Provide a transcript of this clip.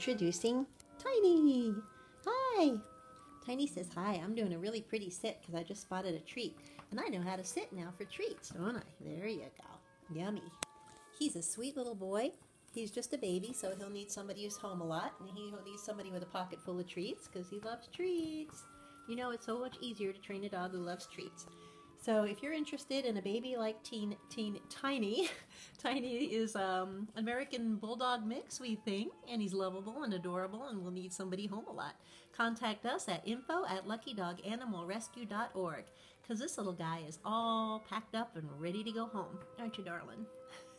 Introducing Tiny. Hi. Tiny says hi. I'm doing a really pretty sit because I just spotted a treat. And I know how to sit now for treats, don't I? There you go. Yummy. He's a sweet little boy. He's just a baby, so he'll need somebody who's home a lot. And he'll need somebody with a pocket full of treats because he loves treats. You know, it's so much easier to train a dog who loves treats. So if you're interested in a baby like teen, teen Tiny, Tiny is um, American Bulldog mix, we think, and he's lovable and adorable and will need somebody home a lot. Contact us at info at luckydoganimalrescue.org because this little guy is all packed up and ready to go home. Aren't you, darling?